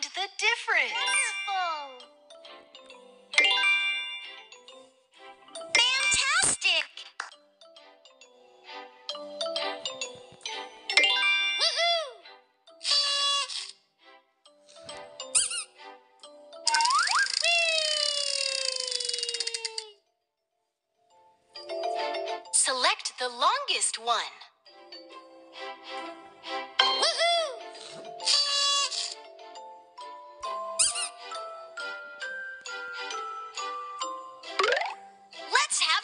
find the difference. Wonderful. Fantastic. Select the longest one.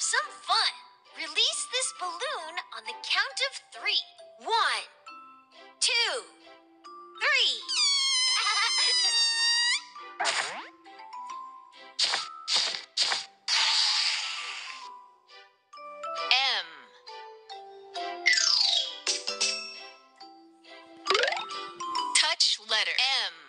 Some fun. Release this balloon on the count of three. One, two, three. M. Touch letter M. M.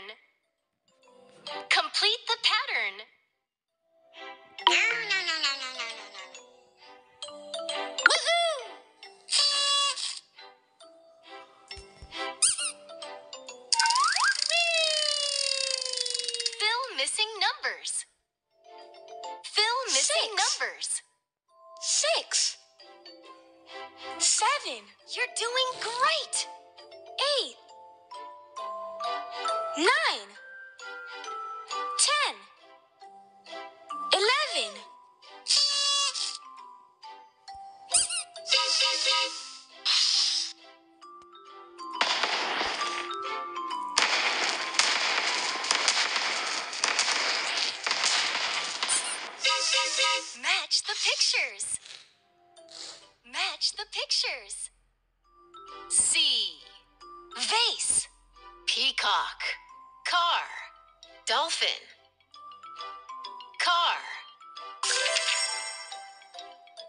pattern. Complete the pattern. No, no, no, no, no, no, no, no. Woohoo! Fill missing numbers. Fill missing Six. numbers. Six. Seven. You're doing great. Nine. Ten. Eleven. Match the pictures. Match the pictures. C. Vase. Peacock. Car. Dolphin. Car.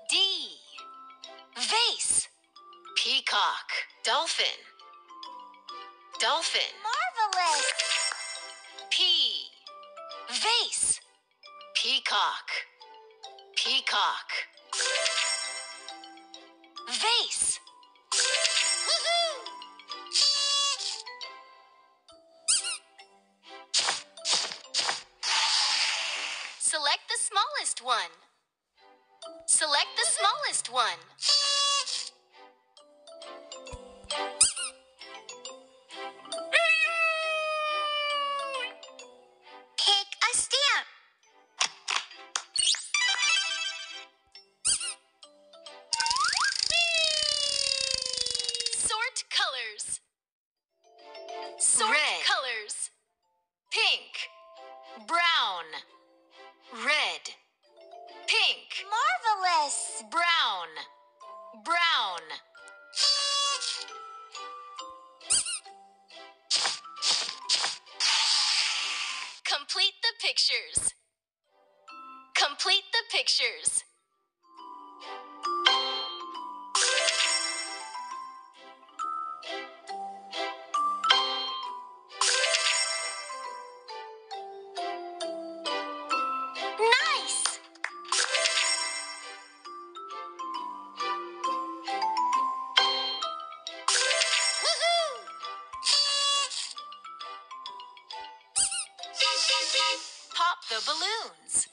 D. Vase. Peacock. Dolphin. Dolphin. Marvelous. P. Vase. Peacock. Peacock. Vase. Smallest one. Select the smallest one. Marvelous. Brown. Brown. Complete the pictures. Complete the pictures. The balloons.